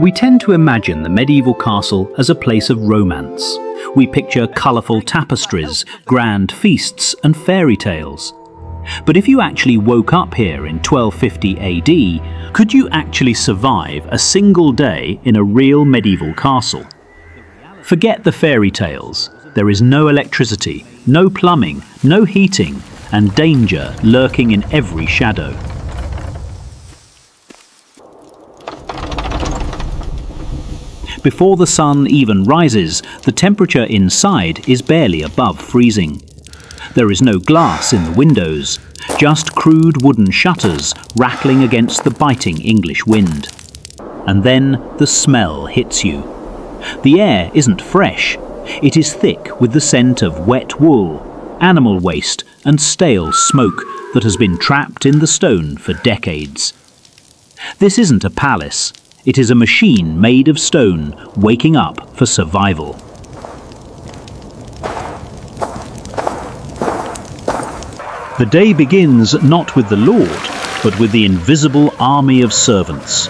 We tend to imagine the medieval castle as a place of romance. We picture colourful tapestries, grand feasts and fairy tales. But if you actually woke up here in 1250 AD, could you actually survive a single day in a real medieval castle? Forget the fairy tales. There is no electricity, no plumbing, no heating, and danger lurking in every shadow. Before the sun even rises, the temperature inside is barely above freezing. There is no glass in the windows, just crude wooden shutters rattling against the biting English wind. And then the smell hits you. The air isn't fresh, it is thick with the scent of wet wool, animal waste and stale smoke that has been trapped in the stone for decades. This isn't a palace, it is a machine made of stone waking up for survival. The day begins not with the Lord, but with the invisible army of servants.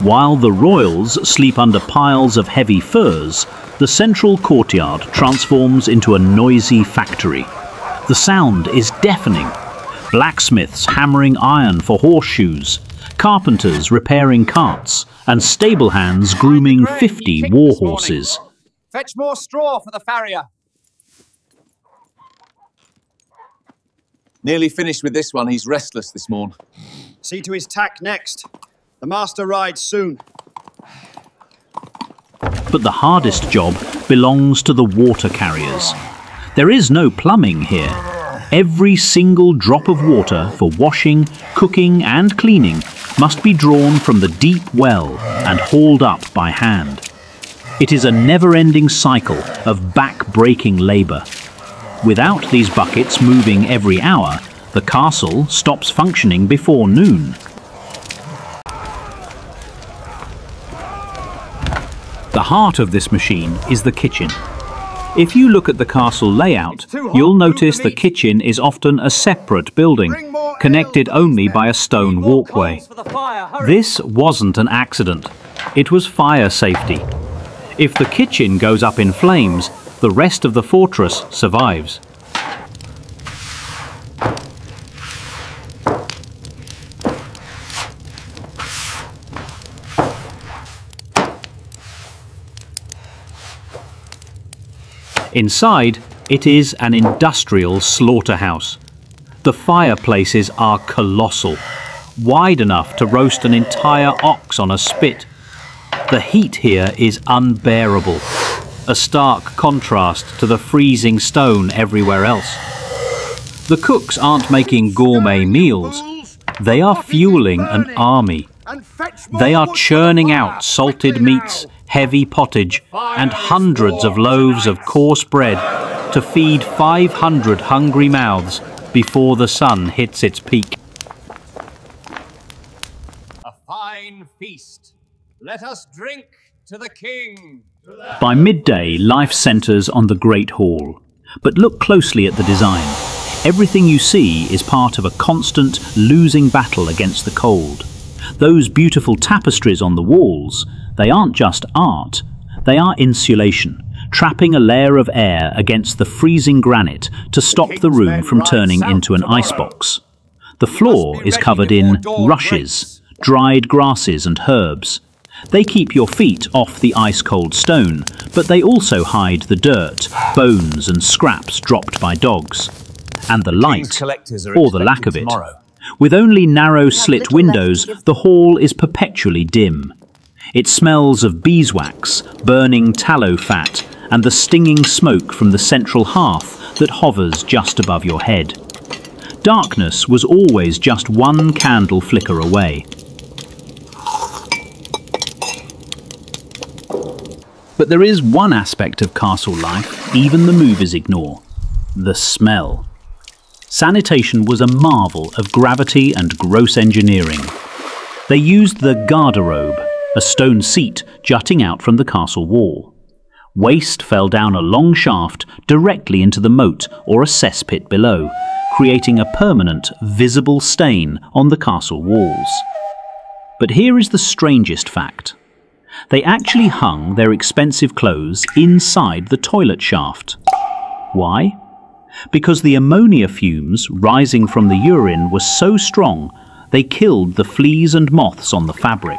While the royals sleep under piles of heavy furs, the central courtyard transforms into a noisy factory. The sound is deafening. Blacksmiths hammering iron for horseshoes, carpenters repairing carts, and stable hands grooming 50 war horses. Fetch more straw for the farrier. Nearly finished with this one. He's restless this morn. See to his tack next. The master rides soon. But the hardest job belongs to the water carriers. There is no plumbing here. Every single drop of water for washing, cooking and cleaning must be drawn from the deep well and hauled up by hand. It is a never-ending cycle of back-breaking labour. Without these buckets moving every hour, the castle stops functioning before noon. The heart of this machine is the kitchen. If you look at the castle layout, you'll notice the kitchen is often a separate building, connected only by a stone walkway. This wasn't an accident. It was fire safety. If the kitchen goes up in flames, the rest of the fortress survives. Inside, it is an industrial slaughterhouse. The fireplaces are colossal, wide enough to roast an entire ox on a spit. The heat here is unbearable, a stark contrast to the freezing stone everywhere else. The cooks aren't making gourmet meals, they are fueling an army. They are churning out salted meats, heavy pottage, and hundreds of loaves of coarse bread to feed 500 hungry mouths before the sun hits its peak. A fine feast. Let us drink to the king. By midday, life centres on the Great Hall. But look closely at the design. Everything you see is part of a constant, losing battle against the cold. Those beautiful tapestries on the walls, they aren't just art, they are insulation, trapping a layer of air against the freezing granite to stop the room from turning into an icebox. The floor is covered in rushes, dried grasses and herbs. They keep your feet off the ice-cold stone, but they also hide the dirt, bones and scraps dropped by dogs. And the light, or the lack of it. With only narrow slit windows, the hall is perpetually dim. It smells of beeswax, burning tallow fat, and the stinging smoke from the central hearth that hovers just above your head. Darkness was always just one candle flicker away. But there is one aspect of castle life even the movers ignore the smell. Sanitation was a marvel of gravity and gross engineering. They used the garderobe, a stone seat jutting out from the castle wall. Waste fell down a long shaft directly into the moat or a cesspit below, creating a permanent, visible stain on the castle walls. But here is the strangest fact. They actually hung their expensive clothes inside the toilet shaft. Why? Because the ammonia fumes rising from the urine were so strong they killed the fleas and moths on the fabric.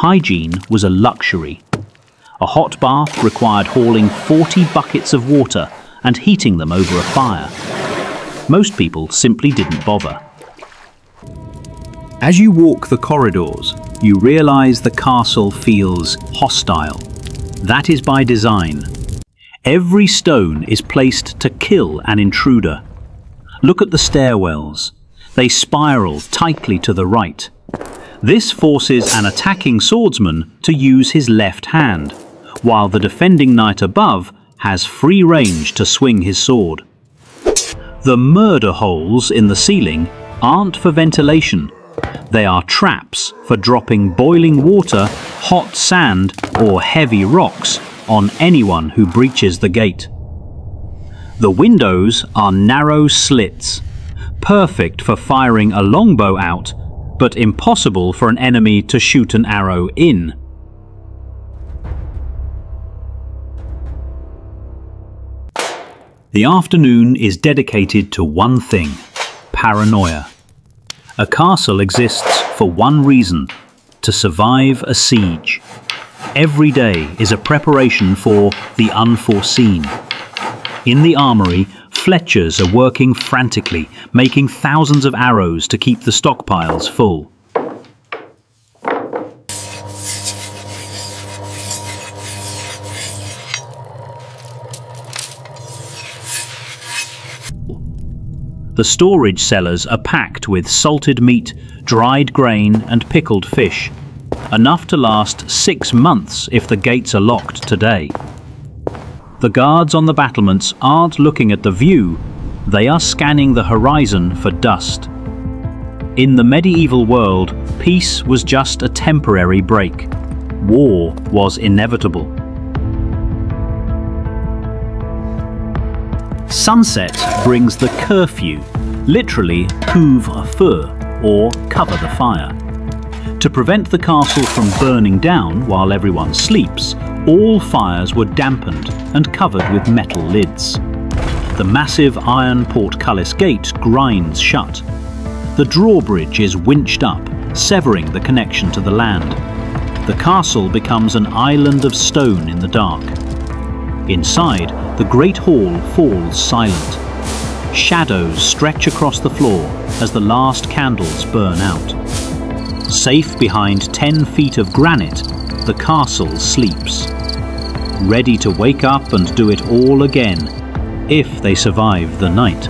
Hygiene was a luxury. A hot bath required hauling 40 buckets of water and heating them over a fire. Most people simply didn't bother. As you walk the corridors, you realize the castle feels hostile. That is by design. Every stone is placed to kill an intruder. Look at the stairwells. They spiral tightly to the right. This forces an attacking swordsman to use his left hand, while the defending knight above has free range to swing his sword. The murder holes in the ceiling aren't for ventilation. They are traps for dropping boiling water, hot sand or heavy rocks on anyone who breaches the gate. The windows are narrow slits, perfect for firing a longbow out, but impossible for an enemy to shoot an arrow in. The afternoon is dedicated to one thing, paranoia. A castle exists for one reason, to survive a siege. Every day is a preparation for the unforeseen. In the armory, Fletchers are working frantically, making thousands of arrows to keep the stockpiles full. The storage cellars are packed with salted meat, dried grain and pickled fish, enough to last six months if the gates are locked today. The guards on the battlements aren't looking at the view, they are scanning the horizon for dust. In the medieval world, peace was just a temporary break. War was inevitable. Sunset brings the curfew, literally couvre-feu, or cover the fire. To prevent the castle from burning down while everyone sleeps, all fires were dampened and covered with metal lids. The massive iron portcullis gate grinds shut. The drawbridge is winched up, severing the connection to the land. The castle becomes an island of stone in the dark. Inside, the great hall falls silent. Shadows stretch across the floor as the last candles burn out. Safe behind 10 feet of granite, the castle sleeps. Ready to wake up and do it all again, if they survive the night.